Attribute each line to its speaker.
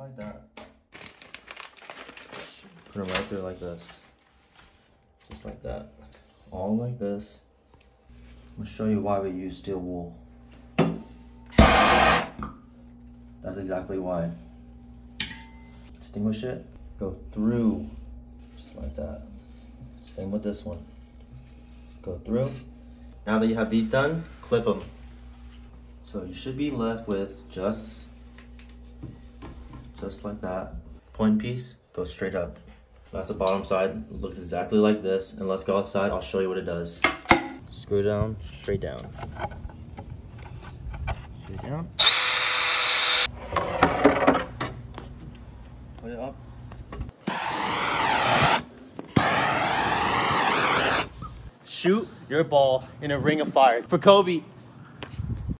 Speaker 1: like that. Put them right there like this. Just like that. All like this. I'm gonna show you why we use steel wool. That's exactly why. Extinguish it, go through, just like that. Same with this one. Go through. Now that you have these done, clip them. So you should be left with just, just like that. Point piece, go straight up. That's the bottom side, it looks exactly like this. And let's go outside, I'll show you what it does. Screw down, straight down. Straight down. Put it up. Shoot your ball in a ring of fire. For Kobe,